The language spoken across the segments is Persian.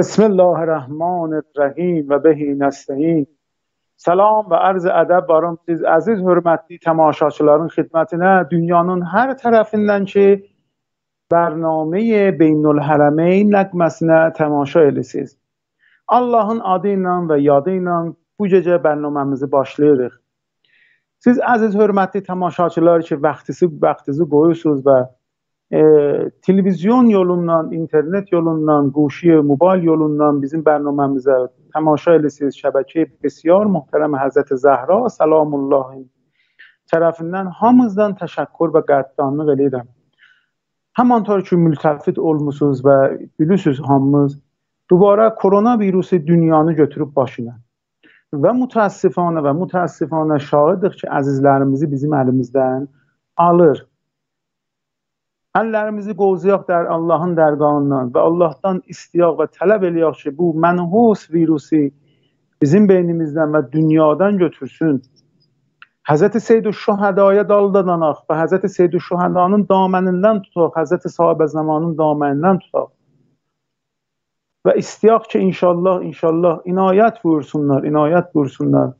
بسم الله الرحمن الرحیم و بهی نستهیم سلام و عرض ادب برام تیز عزیز حرمتی تماشاچلارون خدمت نه دنیانون هر طرفیندن که برنامه بین الحرمه نگمس نه تماشا الیسیز اللهون آده اینام و یاده اینام بوجه جه برنامه مزی باشلیرخ تیز عزیز حرمتی تماشاچلاری که وقتیسی وقتیسی گویسوز و televizyon yolundan, internet yolundan, guşi mobil yolundan bizim برنامه‌مizə tamaşa edirsiniz. Şəbəkə بسیار محترم Həzrət Zəhra salam Allah tərəfindən hamınızdan təşəkkür və qəddarlıq edirəm. Həmantar ki mültəfid olmusunuz və bilirsiniz hamımız dubara korona virusu dünyanı götürüb başına. Və mütəəssifanə və mütəəssifanə şahidik ki, əzizlərimizi bizim əlimizdən alır. Əllərimizi qovzayaq dər Allahın dərgahından və Allahdan istəyaq və tələb eləyək ki, bu mənhus virusi bizim beynimizdən və dünyadan götürsün. Həzrət Seyyid-i Şuhədaya daldanaq və Həzrət Seyyid-i damənindən tutaq, Həzrət Sahabə zamanın damənindən tutaq. Və istəyaq ki, inşallah, inşallah inayət buyursunlar, inayət buyursunlar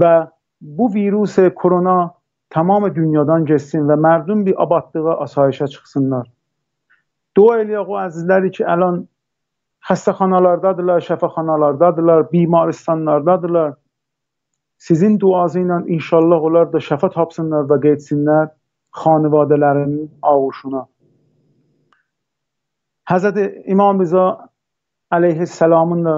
və bu virus korona tamam dünyadan geçsin və mərdum bir abadlığa, asayişə çıxsınlar. Dua eləyək o əzizləri ki, əlan xəstəxanalardadırlar, şəfaxanalardadırlar, bimaristandardadırlar. Sizin duazı ilə inşallah onlar da şəfa tapsınlar və qeydsinlər xanivadələrinin ağuşuna. Həzrət İmam Rıza əleyhissalamın da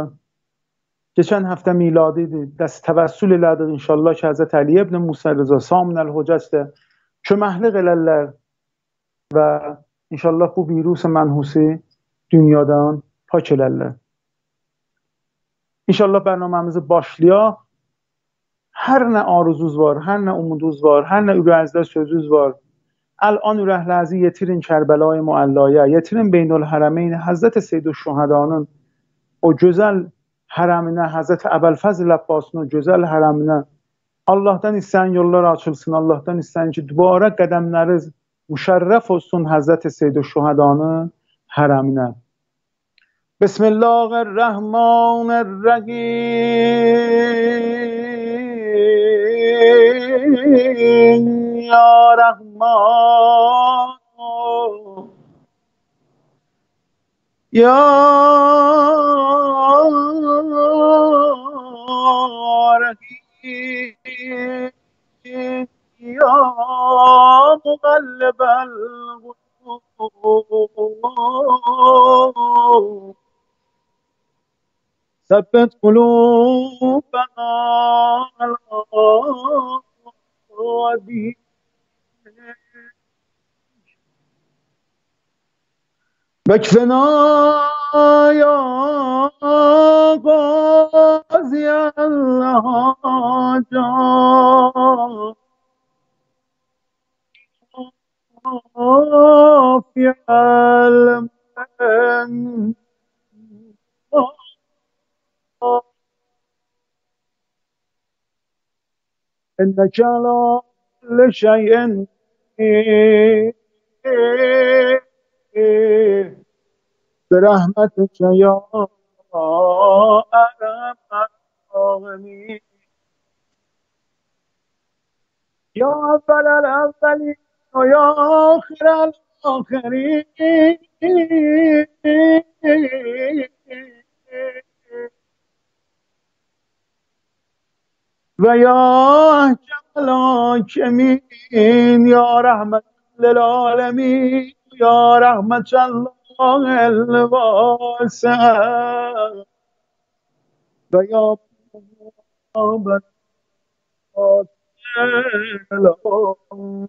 که چند هفته میلادی دست توسل لدر انشالله که حضرت علی ابن موسی رضا سامن الحجسته چه محل للر و انشالله بو ویروس منحوسی دنیا دان پاک للر انشالله برنامه همز باشلیا هر نه آرزوز وار هر نه امودوز وار هر نه ایرو از دست شدوز وار الان ایرو اهل ازی یتیرین کربلای معلایه یتیرین بین الحرمین حضرت سید و شهدانان. و جزل hərəminə, Həzrət Əbəlfəzl Əbbasın o gözəl hərəminə Allahdan istəyən yollar açılsın, Allahdan istəyən ki, dubara qədəmləriniz müşərrəf olsun Həzrət Seyyid Şuhadanın hərəminə. Bismillahirrahmanirrahim Ya Rahman Ya رحيم يا مقلب القلوب ثبت قلوبنا على واكفنا يا قاضي الحاجات في علم إنك كل شيء برحمتك يا أرحم الراحمين. يا أول الأولين. ويا آخر الآخرين ويا أحكم الحاكمين يا رحمة للعالمين يا رحمة الله الواسع. باب يا ابن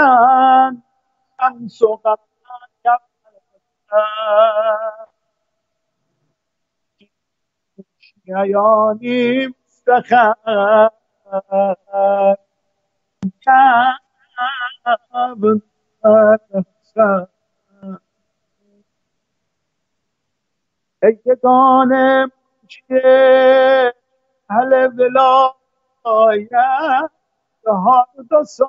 جئت الشمس وقمر شیعانی مستخر ای یگان چیه اهل ولایت به هر دو سال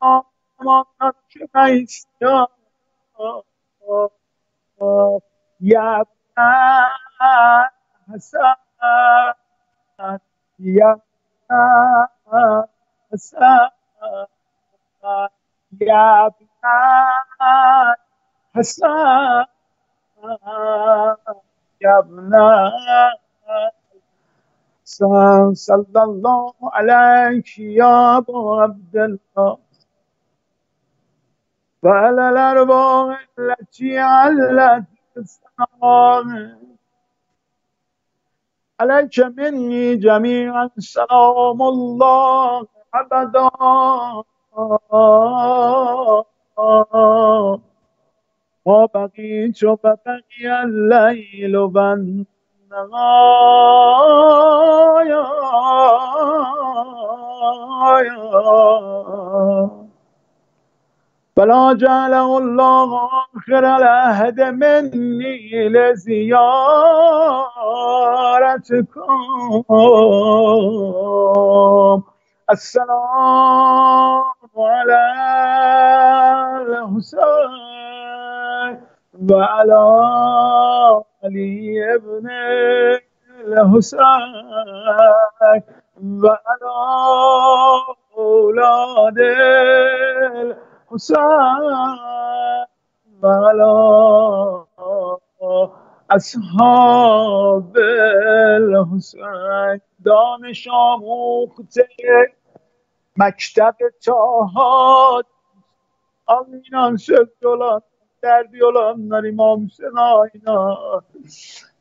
Krishna Yasa Yasa Yabna Hasa Yabna Sallallahu alayhi wa abdullah فعلى الأربع التي علت السماوات عليك مني جميعا سلام الله أبدا؟ وبقيت فبقي الليل والنهار. فلا جعله الله آخر العهد مني لزيارتكم. السلام على الحسين وعلى علي ابن الحسين وعلى أولاد الحسين وعلى أصحاب الحسين دانش آموخته مکتب تاهات. آمینان دردی olanlar İmam Hüseyin Ayna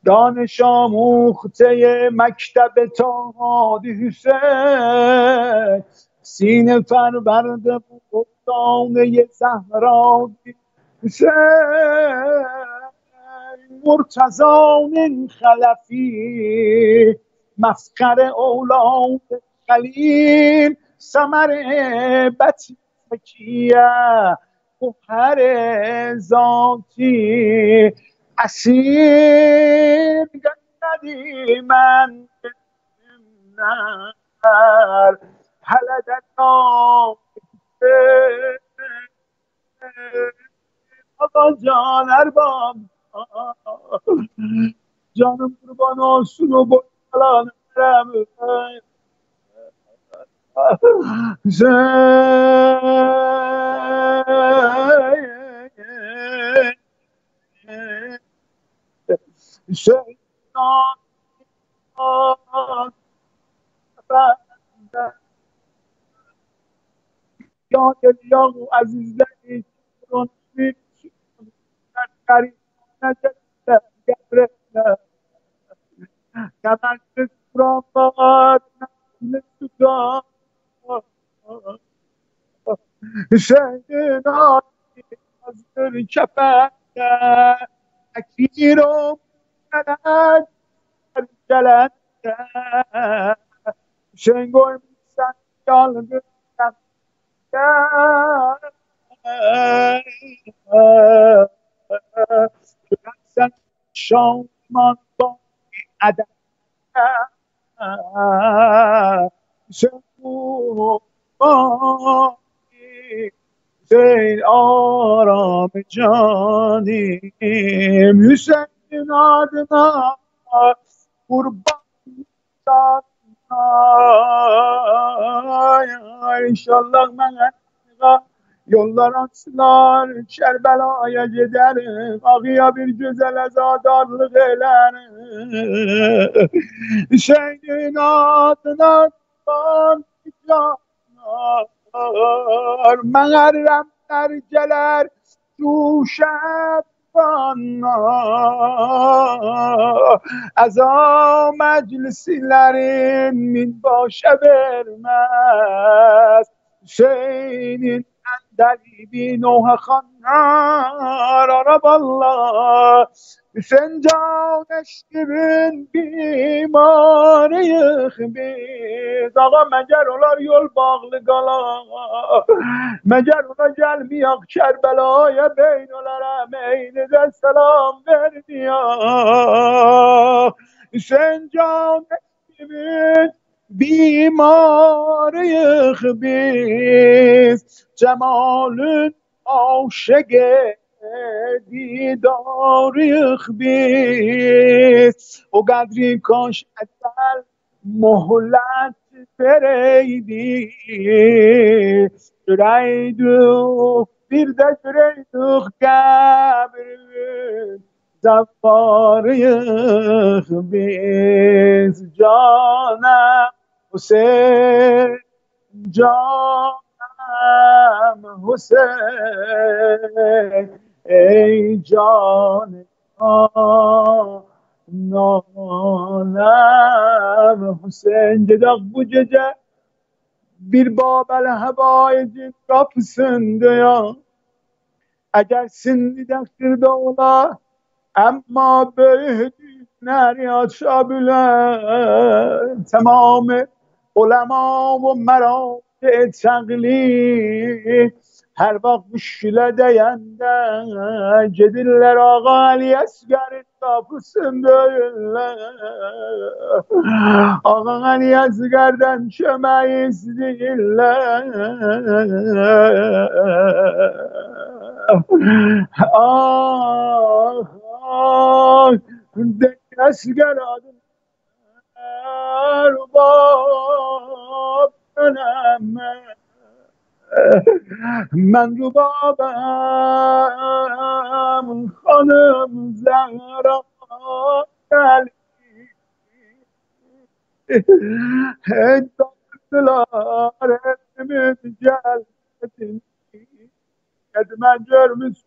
دانش آموخته مکتب تاهادی حسین. سینه فرورده بود دانه زهرا حسین مرتضان خلفی. مفخر اولاد خلیل. سمر بطیکیه هر ذاتی. اسیر گندی من نر Aman Can Erban. Canım kurban olsun o boyalan verem Sen Sen یان دیگر از زندگی خودشون می‌کنند کاری که که من توی خواب نمی‌تونم بگم شنیدم از دور چپ داره اکیرم شامان با ادب زین آرام جانی میشن آدنا قربان inşallah ben Yollar açlar Kerbela'ya giderim Ağıya bir güzel azadarlık eylerim Hüseyin'in adına tutan canar Meğerremler geler Düşer از آن مجلسی لرین من باشه برمست شینین نوح خانار عرب الله فنجانش kimin bimarıyıq biz Ağa məgər olar yol bağlı qala Məgər ona gəlməyək Kərbəlaya beyn olarəm Eynidə selam verməyək Hüseyin can kimin بیماریخ بیز جمال عاشق دیداریخ بیز و قدری کاش ازل مهلت vereydin Süreydik bir de süreydik kabrin Zaffarıyık biz canım حسین جانم حسین ای جان نانم حسین جدق bu gece bir babel havaicin kapısında ya eğer sindidaktır da ola ama böyle نری açabilen tamamı علما و مراتع تقلید her vakt müşküle deyende Cedirler ağa Ali Esger'in kapısındayırlar Ağa Ali Esger'den çömeyiz değiller Ah ah Esger adın رباب کنم من ربابم خانم زهرا علی Dağlar hepimiz gelsin Kedmen görmüş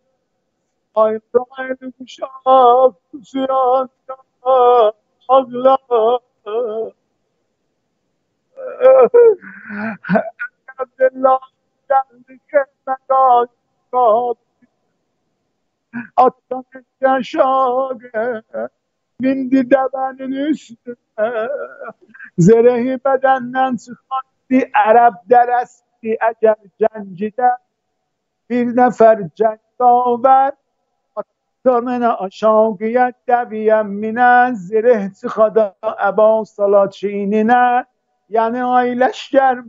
Aynı aynı kuşak Kusuyan ağlar Elhamdülillah geldi kendine Attan yaşağı bindi devenin üstüne Zerehi bedenden çıkan bir Arap deresti ecel cencide bir nefer cengaver تا من آشان گید دویم مینن زره تی خدا عبا سالات چینی نه یعنی آیلش لشگر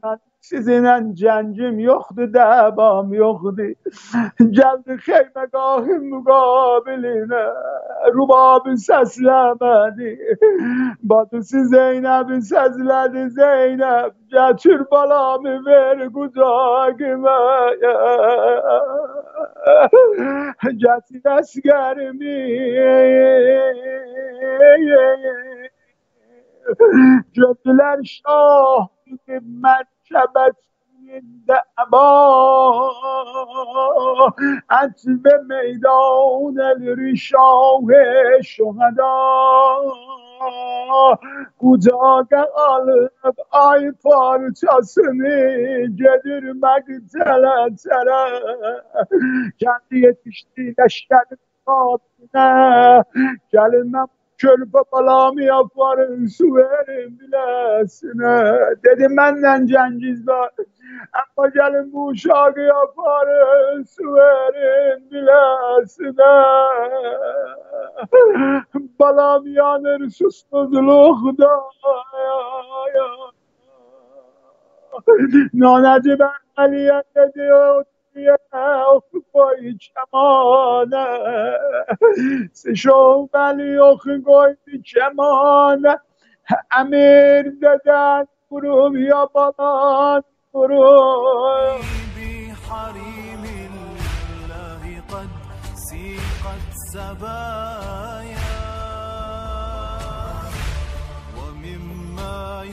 چیزینن جنجیم یخده دبام یخده جلد خیمه گاهی مقابلینه رو بابی سسلمدی با تو سی زینب سسلدی زینب. جتر بالا می ور گوزاگی مایا. جتی دست گرمی. جدلر شاه مرد شبت دعبا ات به میدان الریشاه شهدا کجا قلب آی پارچاسنی گدر مگدل اترا کندی یتیشتی لشکر کابینا کلمه Çöl babalamı yaparım su verin bilesine. Dedim benden cencizler. Ama gelin bu şarkı yaparım su verin bilesine. Balam yanır susuzlukta. Nanacı ben Aliye diyor يا گوی چمانه سشو بلی اخ گوی چمانه امیر ددن برو یا بابان برو بحريم الله قد سيقت سبايا ومما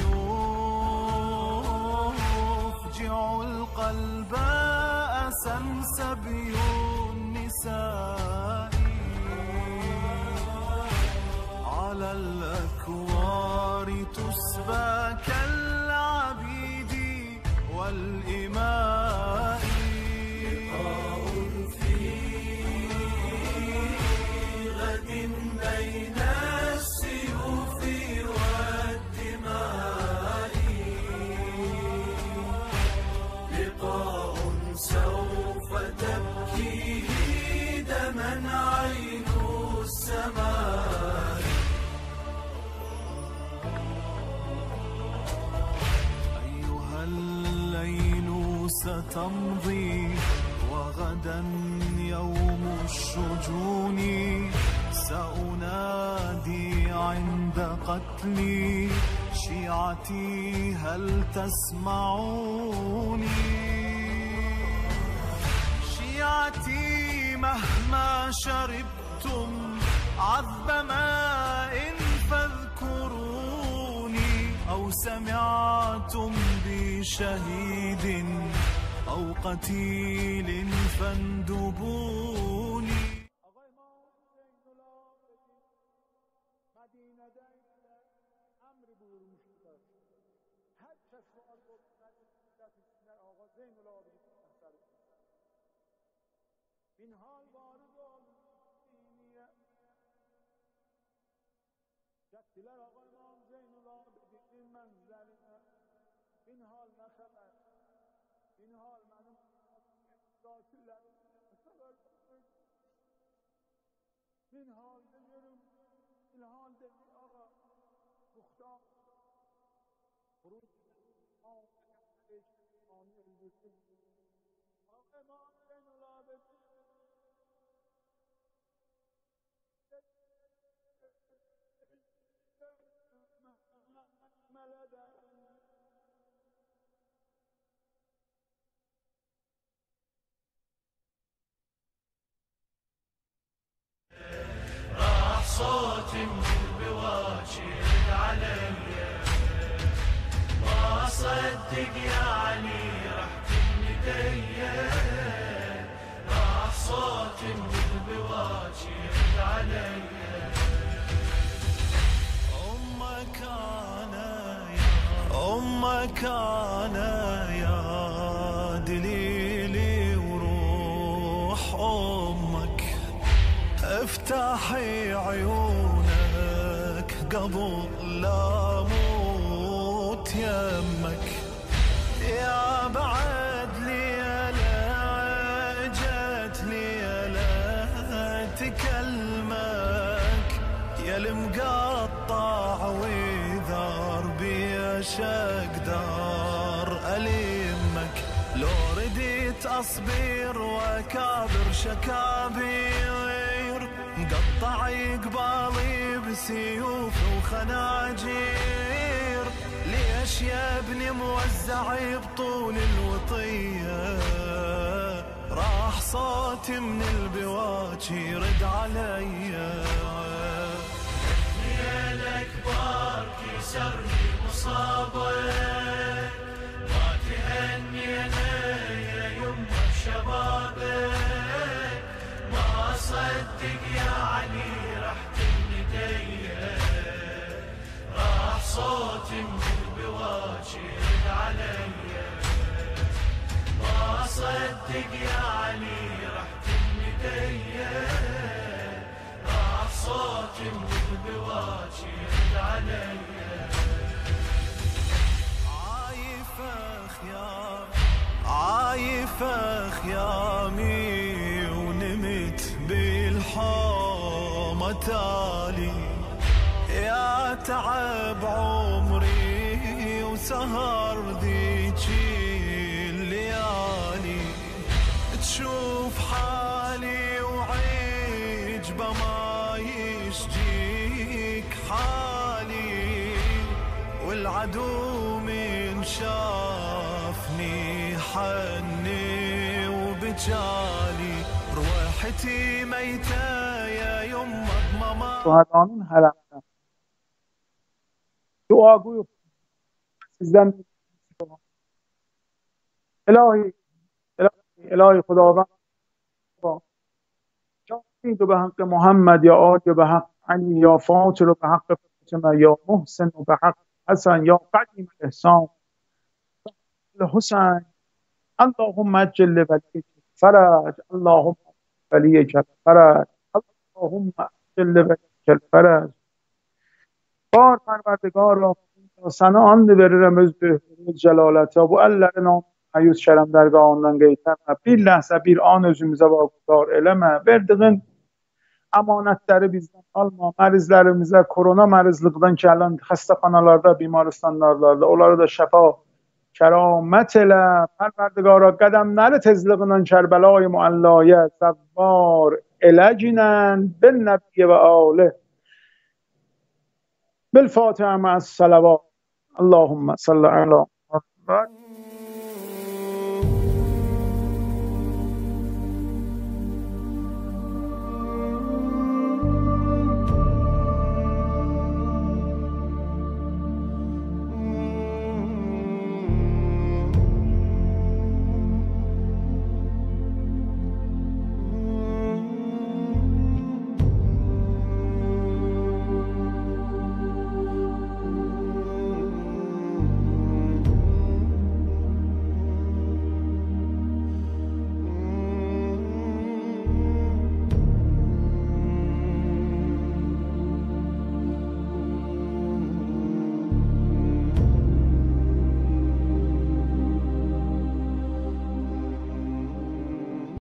يفجع القلبان سمسم بيوم نسائي على الأكوار تسبى كالعبيد والإمام قتلي شيعتي هل تسمعوني؟ شيعتي مهما شربتم عذب ماء فاذكروني أو سمعتم بشهيد أو قتيل فاندبوني. Dilara koymam Zeynul Abidin menzeline Bin hal ne sefer Bin hal benim Datiller Sefer Bin hal diyorum İlhan dedi ağa. Muhtar. Kuruç Ağabey Ağabey Ağabey Ağabey البواجر علي أمك أنا يا أمك أنا يا دليلي وروح أمك. أفتحي عيونك قبل لا موت يمك رديت اصبر واكابر شكابير مقطع قبالي بسيوف وخناجير. ليش يا ابني موزع بطول الوطية؟ راح صوتي من البواجي رد عليا يا الأكبر كسرني مصابك ما يا يمه شبابك ما صدق يا علي رحت الندية راح صوتي من بواجد علي ما صدق يا علي رحت الندية راح صوتي من بواجد علي عايف اخيار عايف خيامي ونمت بالحومة تالي يا تعب عمري وسهر ذيجي الليالي. تشوف حالي وعجبه ما يشجيك حالي. والعدو من شافني حني وبجالي روحتي ميتة شهدانون حرم دعاگوی سیزدن الهی الهی الهی خداوند. جاوید به حق محمد یا آل به حق علی یا فاطر به حق فاطمه یا محسن به حق حسن یا قدیم الاحسان الحسین اللهم اجل ولی فرج اللهم ولی فرج اللهم اجل ولی الفرج بار پروردگار را سنا آن veririmiz büyük celalete bu ellerin yüz şeremlerge ondan geyteme bir ləhsə bir an özümüzə vaqdar eləmə verdiğin əmanətləri bizdən alma mərizlərimizə korona mərizlikdən ki əlan xəstəxanalarda bimarstanlarda onlara da کرامت ل پروردگارا قدم نره تزلقنان چربلای معلای زوار الجینن بن نبی و آله. بالفاتحه مع الصلوات. اللهم صل علی